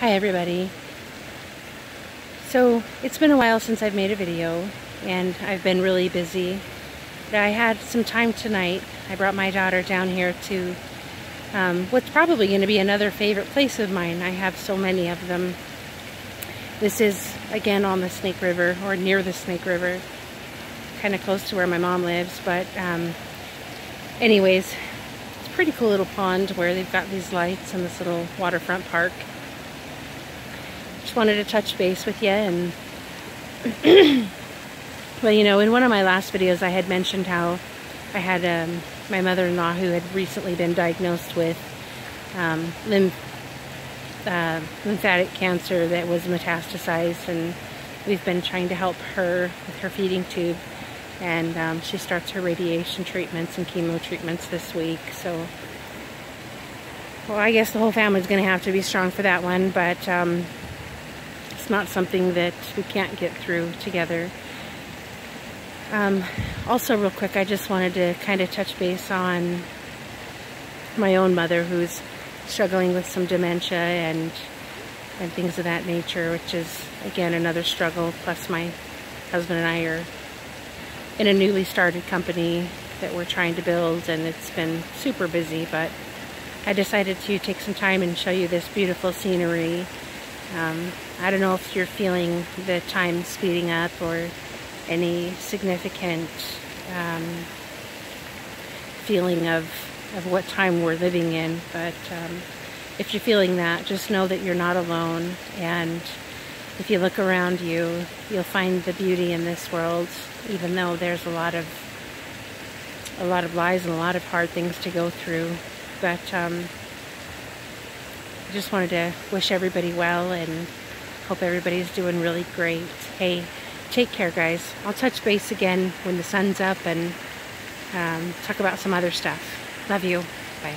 Hi everybody. So it's been a while since I've made a video and I've been really busy. But I had some time tonight. I brought my daughter down here to um, what's probably going to be another favorite place of mine. I have so many of them. This is again on the Snake River or near the Snake River. Kind of close to where my mom lives but um, anyways it's a pretty cool little pond where they've got these lights and this little waterfront park just wanted to touch base with you and well you know in one of my last videos I had mentioned how I had um, my mother-in-law who had recently been diagnosed with um, lymph, uh, lymphatic cancer that was metastasized and we've been trying to help her with her feeding tube and um, she starts her radiation treatments and chemo treatments this week so well I guess the whole family's gonna have to be strong for that one but um, not something that we can't get through together. Um, also, real quick, I just wanted to kind of touch base on my own mother who's struggling with some dementia and and things of that nature, which is, again, another struggle. Plus, my husband and I are in a newly started company that we're trying to build, and it's been super busy, but I decided to take some time and show you this beautiful scenery um, I don't know if you're feeling the time speeding up or any significant um, feeling of, of what time we're living in, but um, if you're feeling that, just know that you're not alone, and if you look around you, you'll find the beauty in this world, even though there's a lot of a lot of lies and a lot of hard things to go through. But um, I just wanted to wish everybody well and hope everybody's doing really great. Hey, take care, guys. I'll touch base again when the sun's up and um, talk about some other stuff. Love you. Bye.